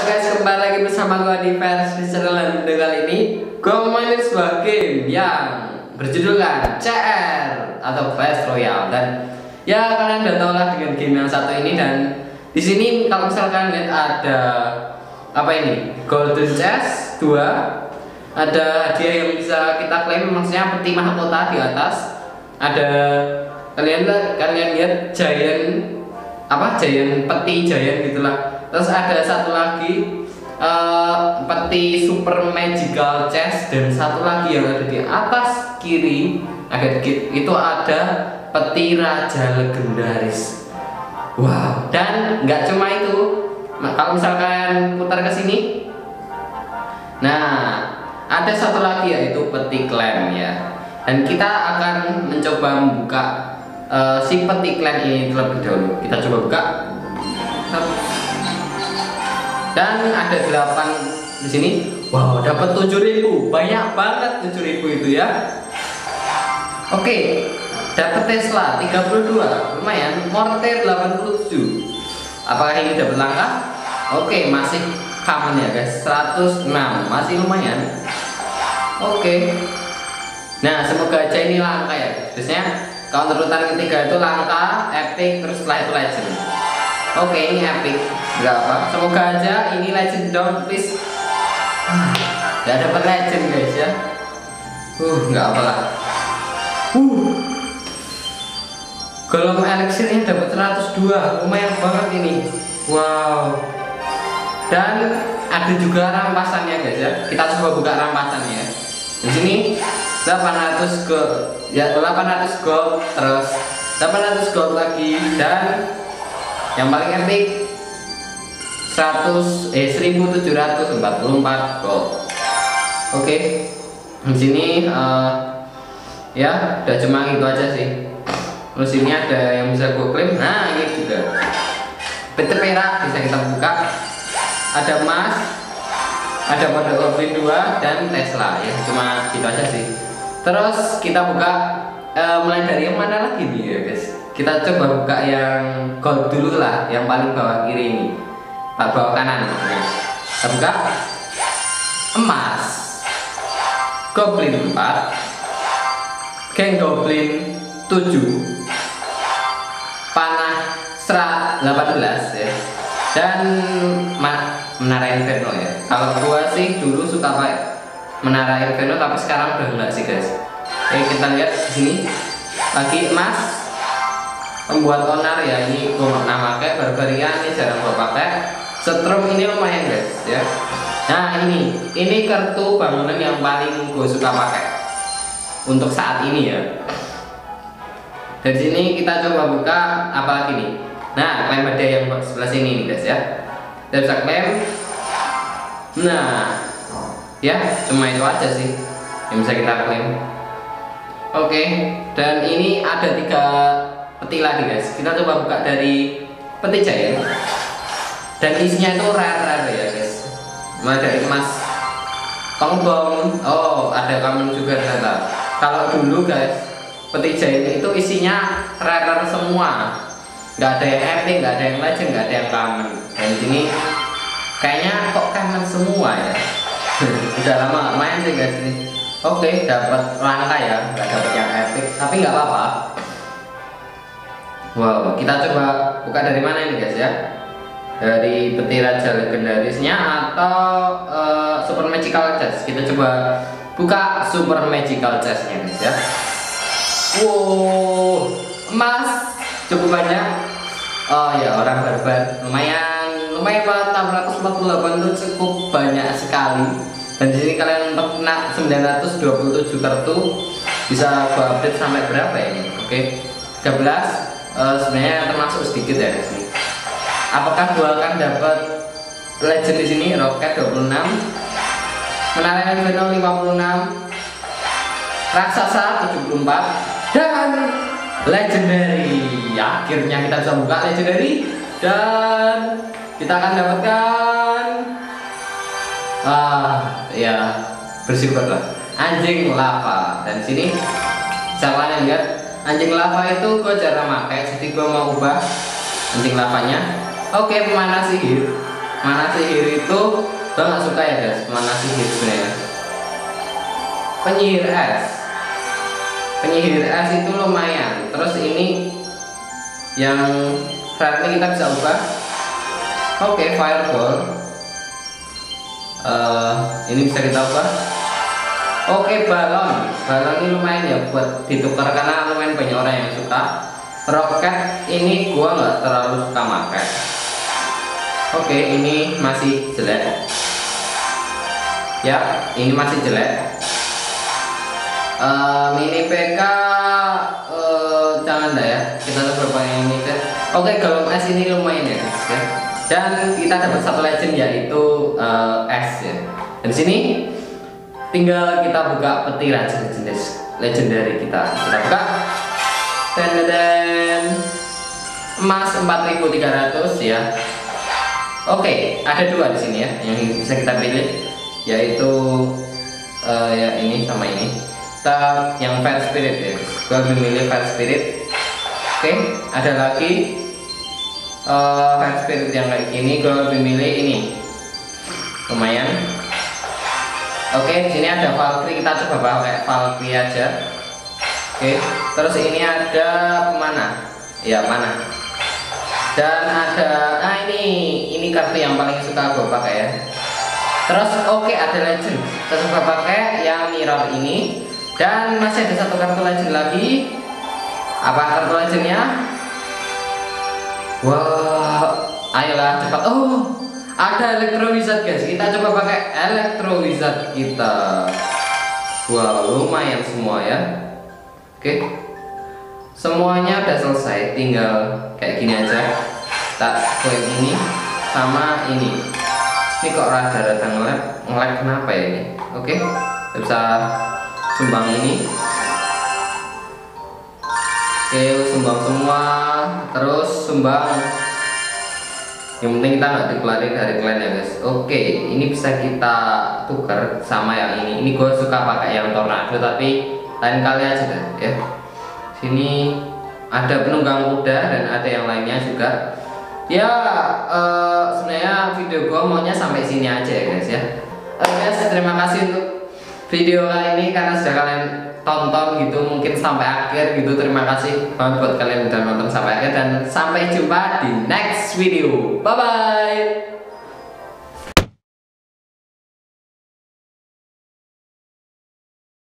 Guys, kembali lagi bersama gue di versi video kali ini. Gue mainin sebuah game yang berjudulkan CR atau Clash Royale. Dan ya kalian udah tau lah dengan game yang satu ini. Dan di sini kalau misalkan lihat ada apa ini golden chest 2 ada hadiah yang bisa kita klaim maksudnya peti mahkota di atas. Ada kalian kalian lihat giant apa giant peti giant gitulah terus ada satu lagi uh, peti super magical chest dan satu lagi yang ada di atas kiri. Agak dikit itu ada peti raja legendaris. Wow dan nggak cuma itu. Kalau misalkan putar ke sini. Nah ada satu lagi yaitu peti klaim ya. Dan kita akan mencoba membuka uh, si peti clan ini terlebih dahulu. Kita coba buka dan ada 8 di sini. Wow dapat 7000 banyak banget 7000 itu ya. Oke dapat Tesla 32 lumayan Mortar 87 apakah ini dapat langka oke masih common ya guys. 106 masih lumayan. Oke. Nah semoga aja ini langka ya. Biasanya Counter urutan ketiga itu langka, epic, terus setelah itu legend. Oke, ini epic. Enggak apa. Semoga aja ini legend dong, please. Gak dapat legend guys ya. Uh, nggak apalah. Uh. Golem elixirnya dapat 102, lumayan banget ini. Wow. Dan ada juga rampasannya guys ya. Kita coba buka rampasannya. Di sini 800 gold ya 800 gold terus 800 gold lagi dan yang paling epic 100 eh 1744 gold. Oke okay. di sini uh, ya udah cuma itu aja sih. Terus ini ada yang bisa gue klaim nah ini juga. Peti perak bisa kita buka. Ada emas ada model Goblin 2 dan Tesla ya cuma gitu aja sih. Terus kita buka uh, mulai dari yang mana lagi nih ya guys kita coba buka yang gold dulu lah yang paling bawah kiri ini. Bawah kanan. Kita buka. Emas. Goblin 4 geng goblin 7 panah serat 18 ya. Dan menara inferno ya. Kalau gua sih dulu suka pakai menara Inferno tapi sekarang udah enggak sih guys. Oke kita lihat di sini. Lagi emas pembuat onar ya ini gue pernah pakai barbarian ini jarang gue pakai. Setrum ini lumayan guys ya. Nah ini. Ini kartu bangunan yang paling gue suka pakai. Untuk saat ini ya. Dari sini kita coba buka apa lagi nih? Nah klaim ada yang sebelah sini nih guys ya. Kita bisa klaim nah ya cuma itu aja sih yang bisa kita klaim oke dan ini ada tiga peti lagi guys. Kita coba buka dari peti jaya. Dan isinya itu rare rare ya guys. Mulai dari emas. Tongbong oh ada kamen juga ternyata. Kalau dulu guys peti jaya itu isinya rare rare semua. Nggak ada yang epic nggak ada yang legend nggak ada yang kamen dan ini kayaknya kok kamen semua ya. Udah lama gak main sih guys ini. Oke dapat langka ya. Nggak dapat yang epic. Tapi nggak apa-apa wow kita coba buka dari mana ini guys ya? Dari peti raja legendarisnya atau uh, super magical chest kita coba buka super magical chestnya guys ya. Wow. Emas. Cukup banyak. Oh ya orang barbar lumayan. Lumayan banget. 648 itu cukup banyak sekali. Dan di sini kalian kena 927 kartu bisa update sampai berapa ini? Oke. Okay. 13 uh, sebenarnya termasuk sedikit ya di sini apakah gua akan dapat legend di sini roket 26 menara Veno 56 raksasa 74 dan legendary. Akhirnya kita bisa buka legendary. Dan kita akan dapatkan ah ya bersyukurlah anjing lava. Dan sini kalian lihat anjing lava itu gue jarang pakai jadi gue mau ubah anjing lavanya. Oke pemanah sihir? Mana sihir itu? Gue nggak suka ya guys mana sihir sebenarnya? Penyihir es. Penyihir es itu lumayan. Terus ini yang friendly kita bisa ubah. Oke okay, fireball. Uh, ini bisa kita ubah. Oke okay, balon. Balon ini lumayan ya buat ditukar karena yang suka. Roket ini gua nggak terlalu suka makan. Oke ini masih jelek. Ya ini masih jelek. Uh, mini PK uh, jangan dah ya. Kita coba yang ini kan oke okay, galon es ini lumayan ya guys ya. Dan kita dapat satu legend yaitu uh, S ya. Dan sini tinggal kita buka peti jenis legendary kita. Kita buka dan dan emas 4300 ya. Oke ada dua di sini ya yang bisa kita pilih yaitu uh, ya ini sama ini. Kita yang fire spirit ya. Gua memilih fire spirit. Oke ada lagi uh, fan spirit yang kayak gini gue lebih milih ini. Lumayan. Oke di sini ada Valkyrie. Kita coba pakai Valkyrie aja oke terus ini ada mana ya mana dan ada nah ini ini kartu yang paling suka gue pakai ya terus oke okay, ada legend kita coba pakai yang mirror ini dan masih ada satu kartu legend lagi apa kartu legendnya Wah, ayolah cepat. Oh, ada Electro Wizard guys. Kita coba pakai Electro Wizard kita. Wah, lumayan semua ya. Oke. Semuanya udah selesai, tinggal kayak gini aja. Kita klik ini sama ini. Ini kok rada-rada ngelek, ngelek kenapa ya ini? Oke, bisa sumbang ini oke sumbang semua terus sumbang yang penting kita nggak dikeluarin dari klan ya guys oke ini bisa kita tukar sama yang ini ini gue suka pakai yang tornado tapi lain kali aja deh ya. Sini ada penunggang kuda dan ada yang lainnya juga. Ya uh, sebenarnya video gue maunya sampai sini aja ya guys ya. Uh, guys terima kasih untuk video kali ini karena sudah kalian tonton gitu mungkin sampai akhir gitu. Terima kasih banget buat kalian udah nonton sampai akhir dan sampai jumpa di next video. Bye bye